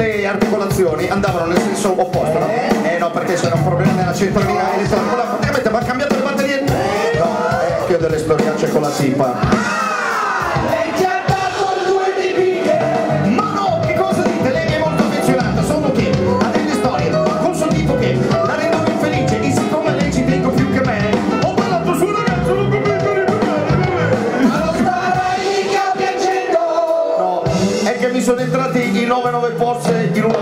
le articolazioni andavano nel senso opposto, no? Eh no, perché c'era un problema nella centralina elettronica, praticamente va cambiato le batterie. Eh, no, eh, che ho delle storiacce con la tipa. Eh, 99 forze in una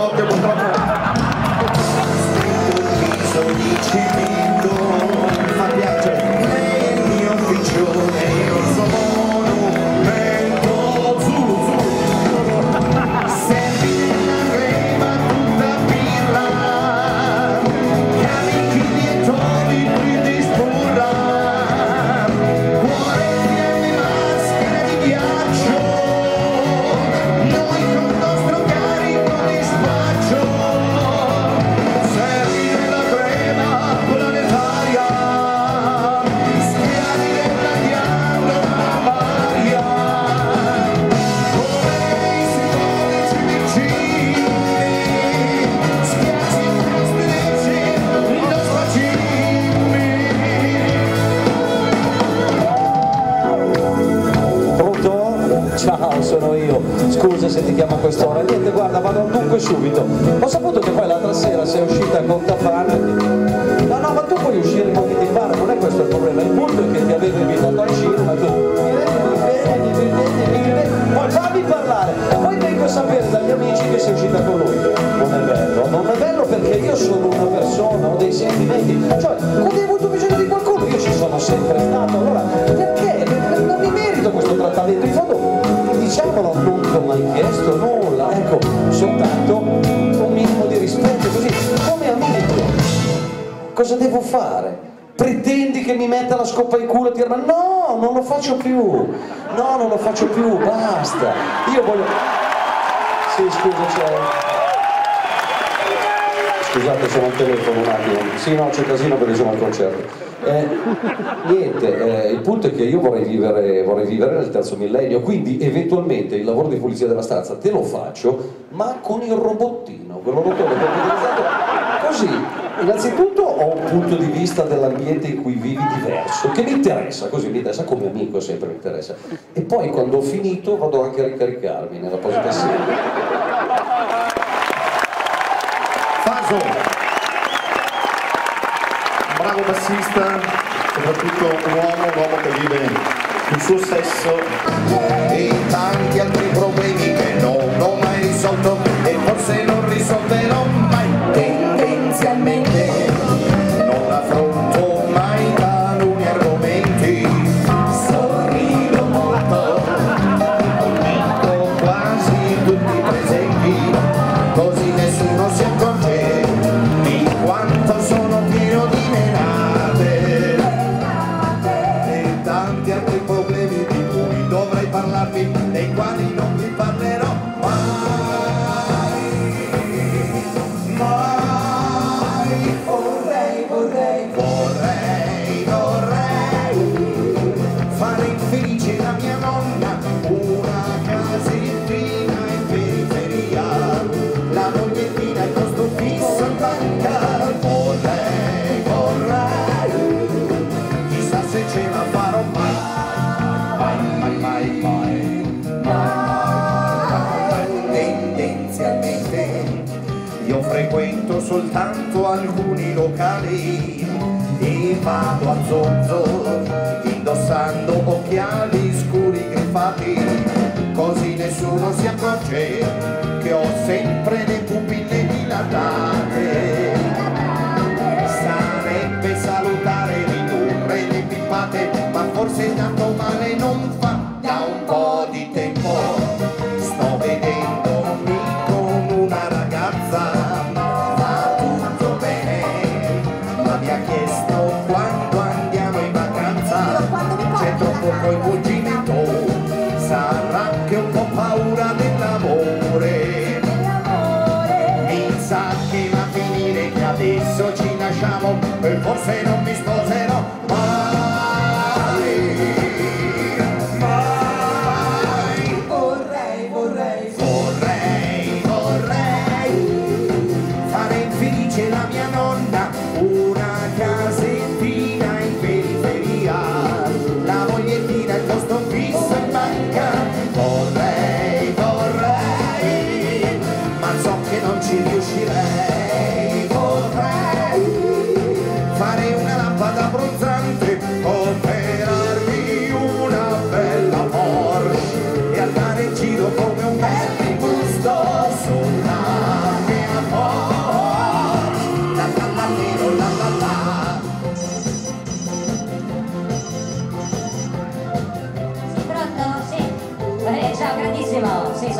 se ti chiama a quest'ora? Niente, guarda, vado al dunque subito. Ho saputo che poi l'altra sera sei uscita con Taffè fare? Pretendi che mi metta la scopa in culo e ti ma no, non lo faccio più, no, non lo faccio più, basta. Io voglio... Sì, scusa, c'è scusate sono al telefono un attimo. Sì no c'è casino perché sono al concerto. Eh, niente eh, il punto è che io vorrei vivere, vorrei vivere nel terzo millennio quindi eventualmente il lavoro di pulizia della stanza te lo faccio ma con il robottino quello rotolo che così innanzitutto ho un punto di vista dell'ambiente in cui vivi diverso, che mi interessa, così mi interessa come amico sempre mi interessa. E poi quando ho finito vado anche a ricaricarmi nella posita sede. Faso, bravo bassista, soprattutto un uomo, un uomo che vive il suo sesso e tanti altri problemi che frequento soltanto alcuni locali. E vado a zonzo indossando occhiali scuri griffati così nessuno si accorge che ho sempre le pupille dilatate. Sarebbe salutare ridurre le pippate ma forse tanto male non fa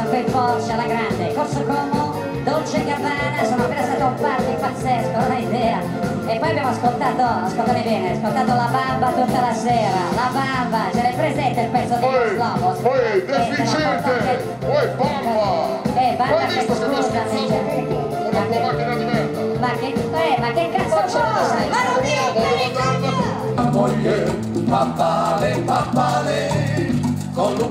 in Porsche alla grande. Corso Como, Dolce Gabbana, sono appena stato un party pazzesco, non hai idea. E poi abbiamo ascoltato, ascoltami bene, ascoltato La Bamba tutta la sera. La Bamba, ce l'hai presente il pezzo di Poi, Slobo? poi, deficiente, poi bamba! Eh, bamba che che con la tua macchina di merda? Ma che, eh, ma che cazzo c'hai? Ma non dire moglie, papale, papale,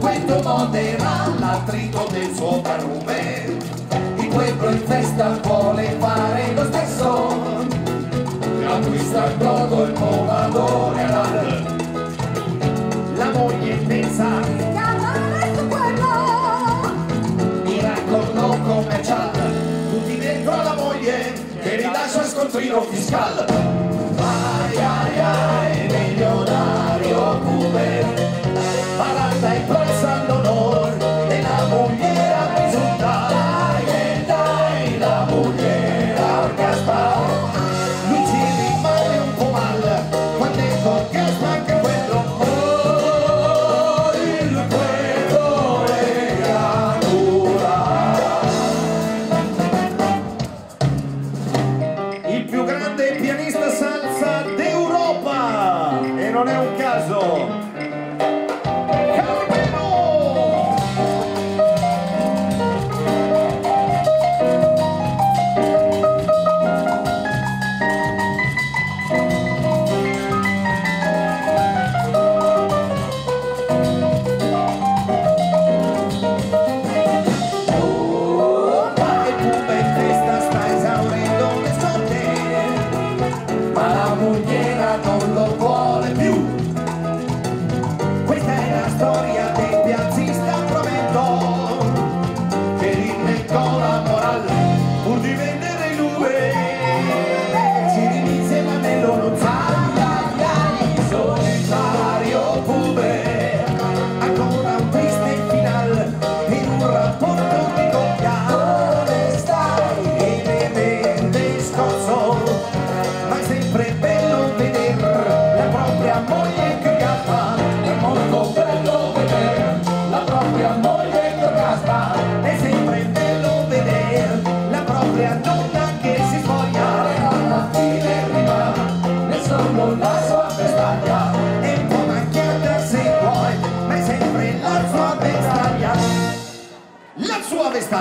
l'unguento modera l'attrito del suo barlume. Il pueblo in festa vuole fare lo stesso, acquista il brodo il pomadore La moglie pensa, miracolo commerciale, tutti dentro alla moglie che rilascia il scontrino fiscale. Ai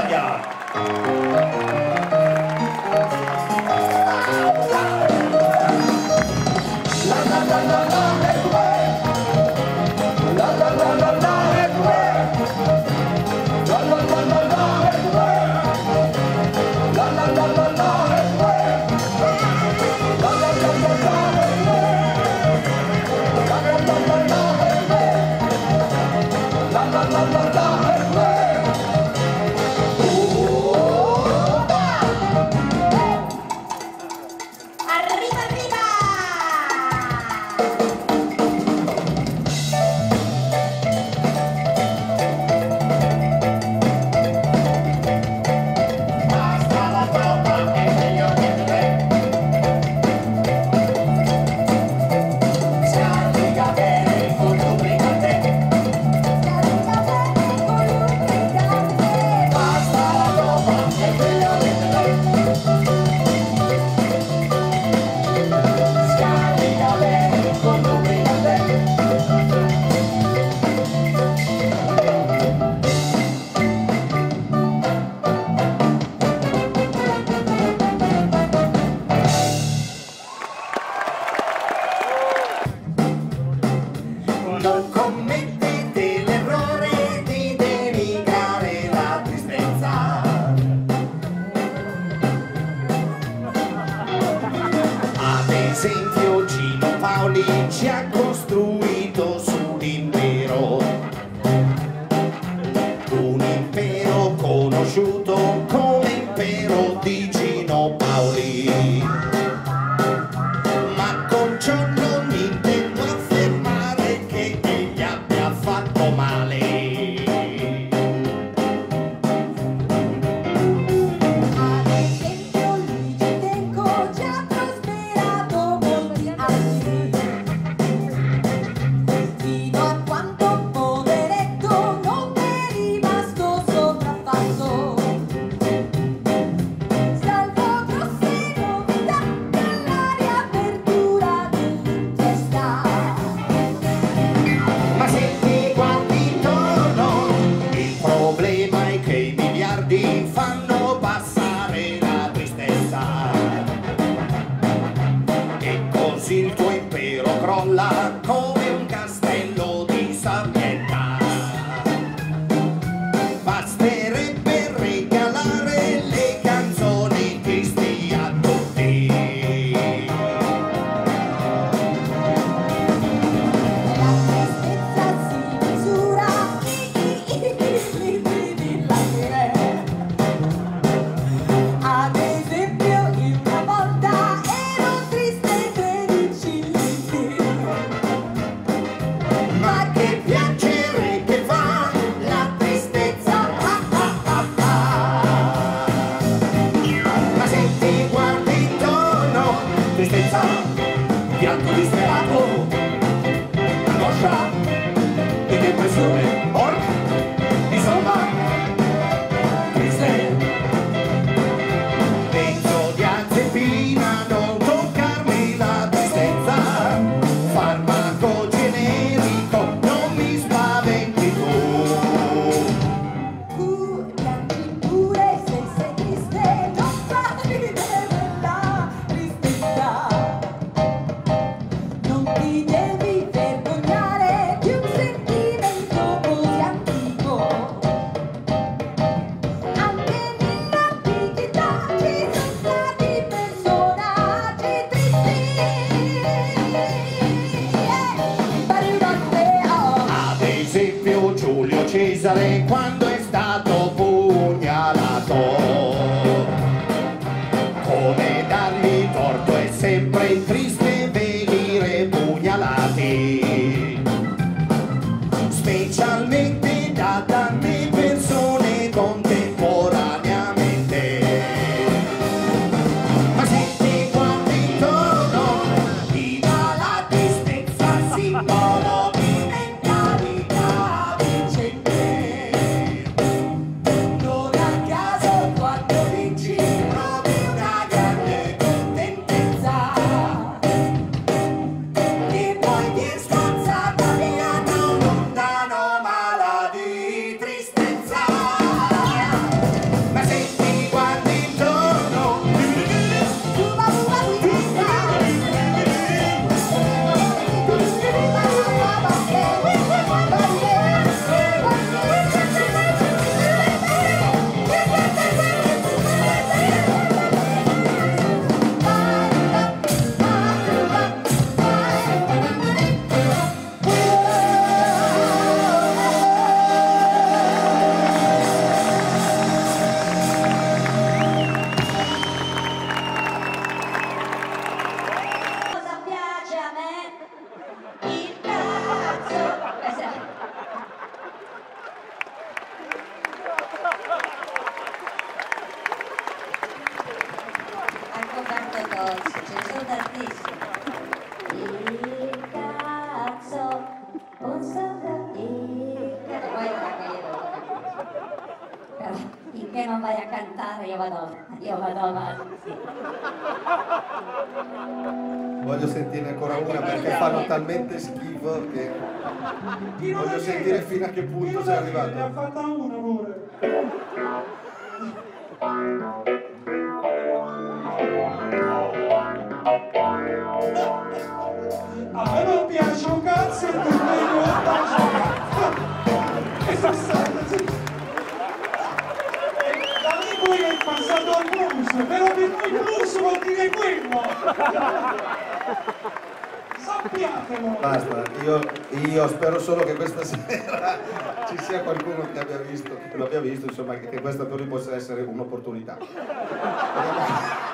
la io vado, io vado avanti. Voglio sentirne ancora una perché fanno talmente schifo che voglio sentire fino a che punto sei Ne ha arrivato. fatta una pure. A me non piace un cazzo e tu mi E sta Sappiatelo. Basta, io, io spero solo che questa sera ci sia qualcuno che abbia visto, che l'abbia visto, insomma, che, che questa per lui possa essere un'opportunità.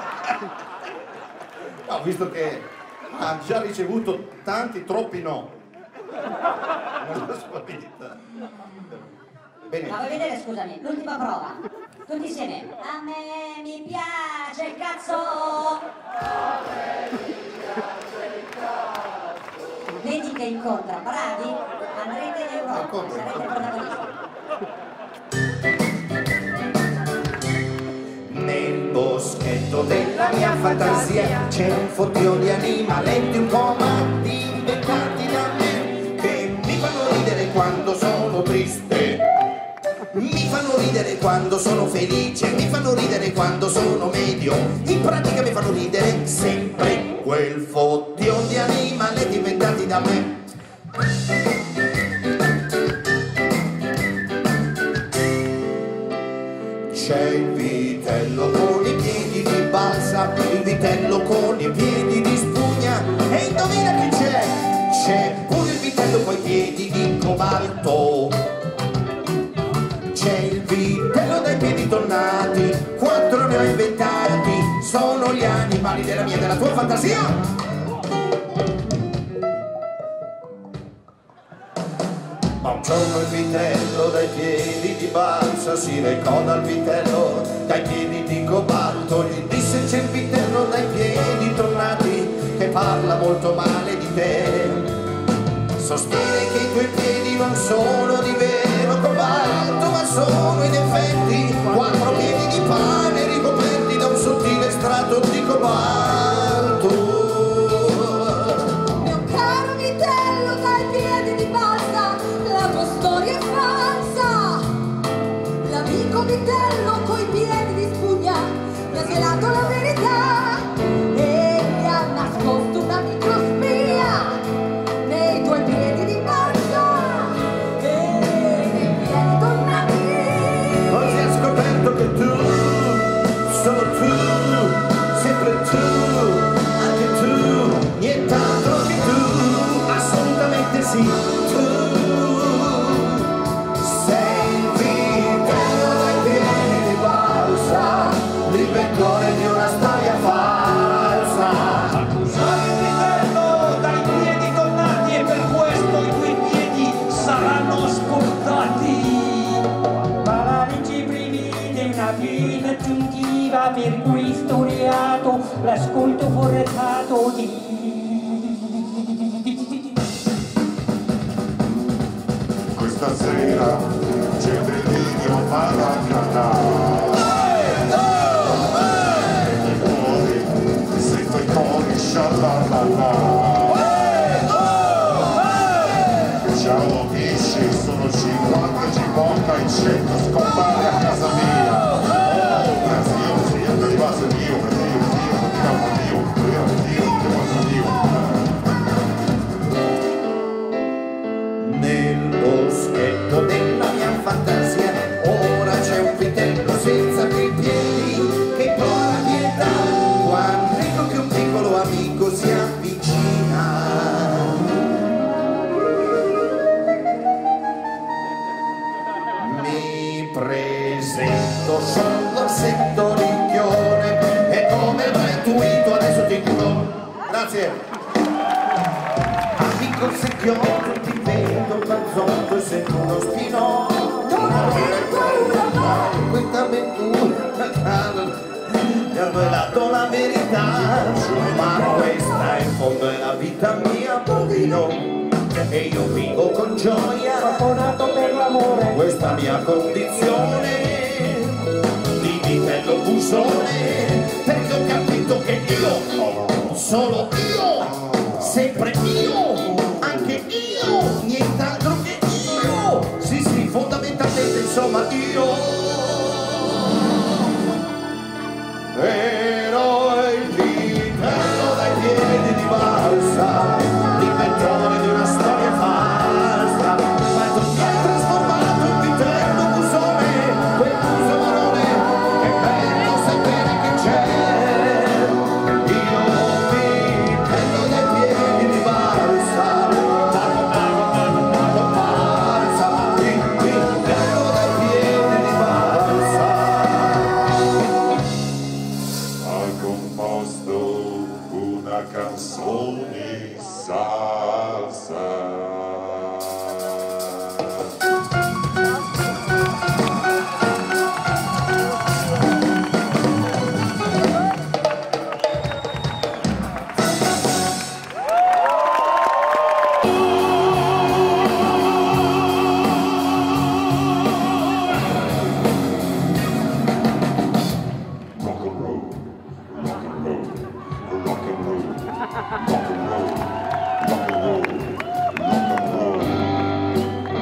No, visto che ha già ricevuto tanti, troppi no. Nella sua vita. Bene, Ma vuoi vedere, scusami, l'ultima prova? Tutti insieme. A me mi piace il cazzo! Vedi che incontra, bravi? Andrete in Europa, sarete protagonisti. Nel boschetto della mia fantasia c'è un fottio di animaletti un po' matti inventati da me che mi fanno ridere quando sono triste. Quando sono felice, mi fanno ridere quando sono medio. In pratica mi fanno ridere sempre quel fottio di animaletti inventati da me. C'è il vitello con i piedi di balsa, il vitello con i piedi animali della mia e della tua fantasia. Ma un giorno il vitello dai piedi di balsa si recò dal vitello dai piedi di cobalto gli disse c'è il vitello dai piedi tornati che parla molto male di te sostiene che i tuoi piedi non sono di vero cobalto ma sono in effetti Questa sera c'è delirio maracana. E poi sento i cori scialalala. Ciao amici, sono 50 Gibocca e 100 scompare a casa mia. Io ti vedo barzotto sei uno spino. Questa avventura cara mi ha rivelato la verità. Ma questa è in fondo è la vita mia bovino e io vivo con gioia. Trafonato per l'amore. Questa mia condizione Di vitello busone. Perché ho capito che io Solo io.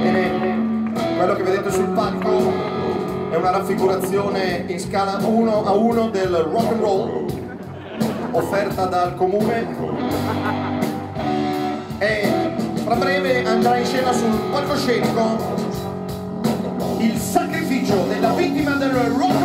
Bene, quello che vedete sul palco è una raffigurazione in scala 1 a 1 del rock and roll offerta dal comune. E fra breve andrà in scena sul palcoscenico il sacrificio della vittima del rock and roll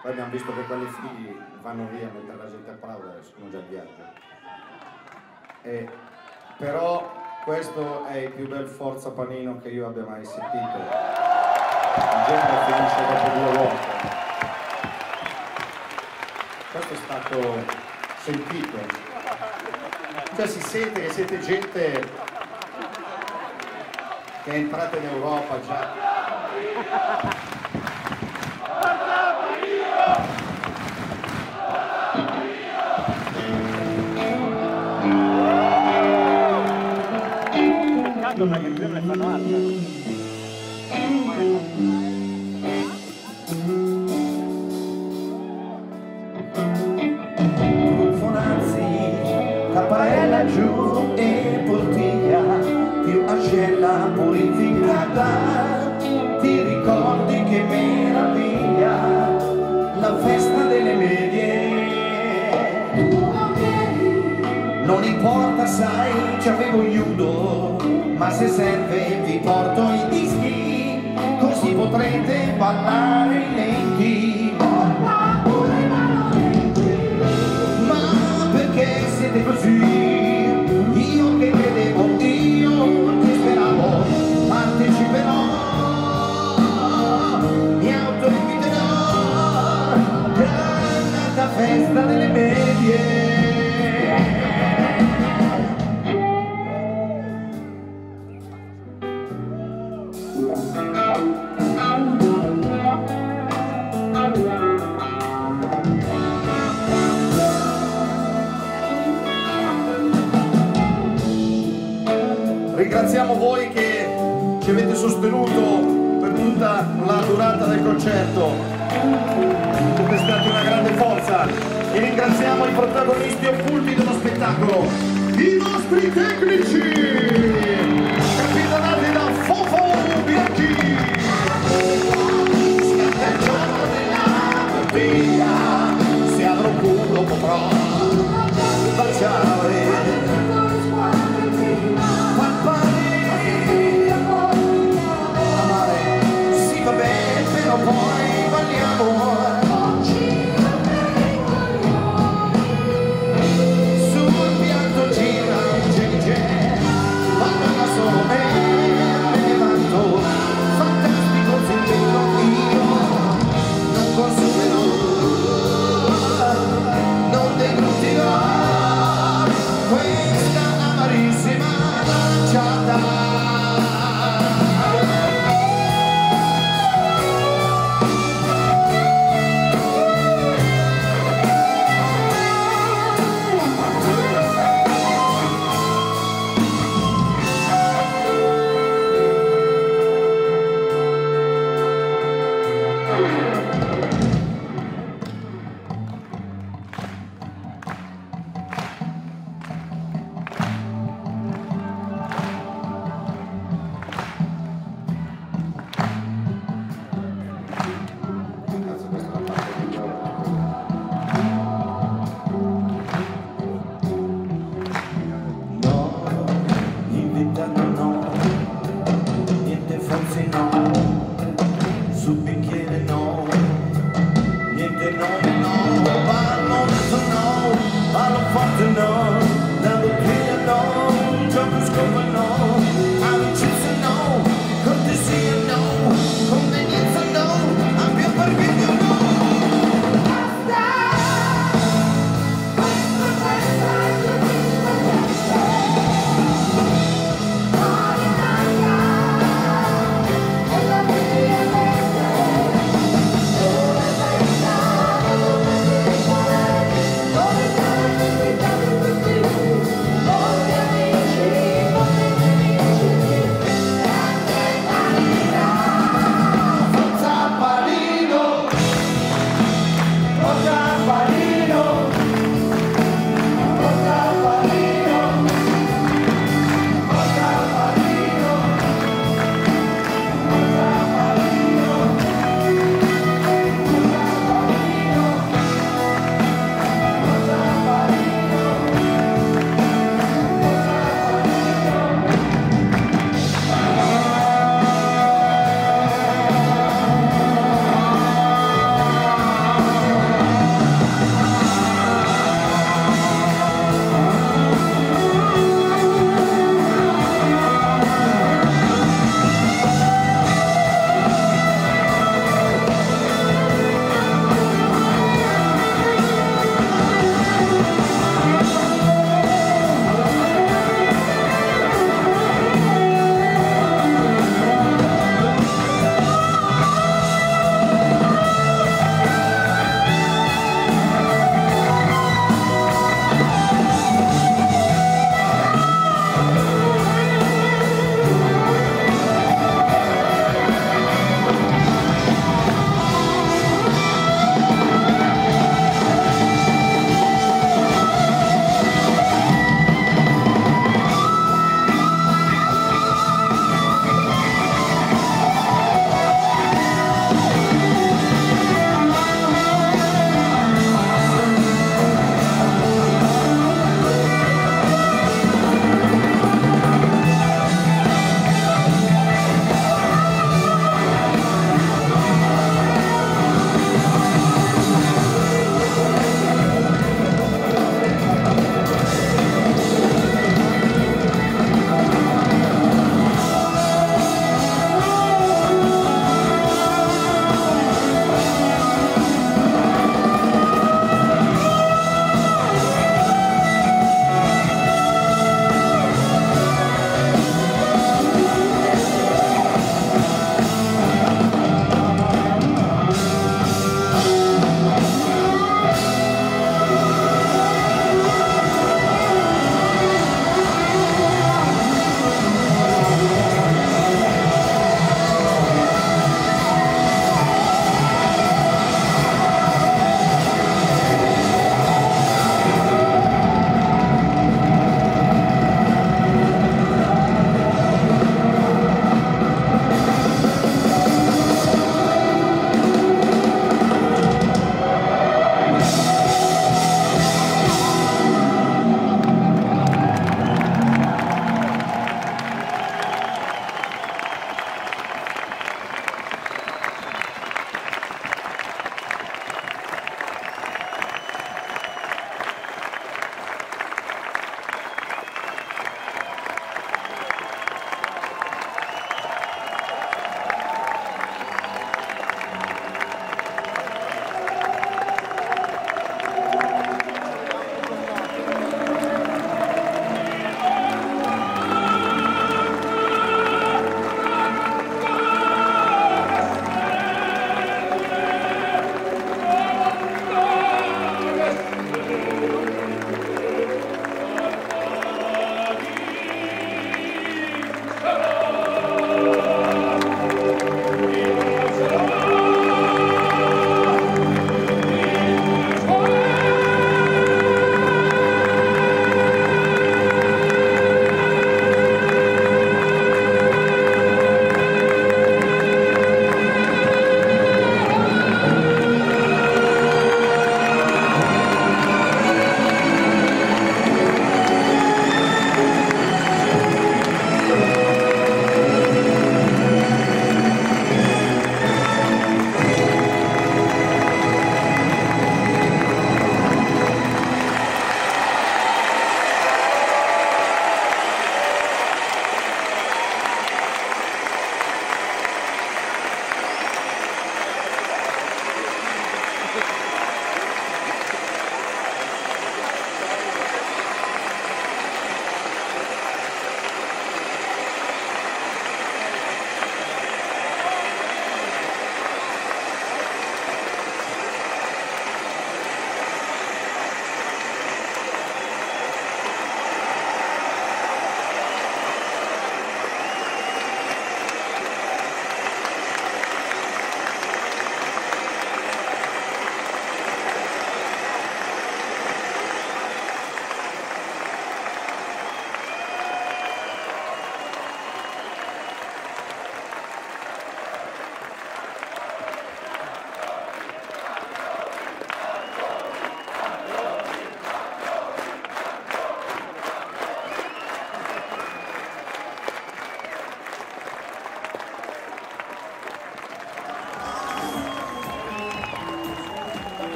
Poi abbiamo visto che quelli figli vanno via mentre la gente applaude, sono già in viaggio. E, però questo è il più bel forza panino che io abbia mai sentito. In genere finisce dopo due volte. Questo è stato sentito. Cioè si sente che siete gente che è entrata in Europa già. Fonazzi, Cappaella giù e Portiglia, più ascella purificata, ti ricordi che meraviglia, la festa delle medie. Non importa, sai, ci avevo judo, ma se serve vi porto i dischi, così potrete ballare lenti.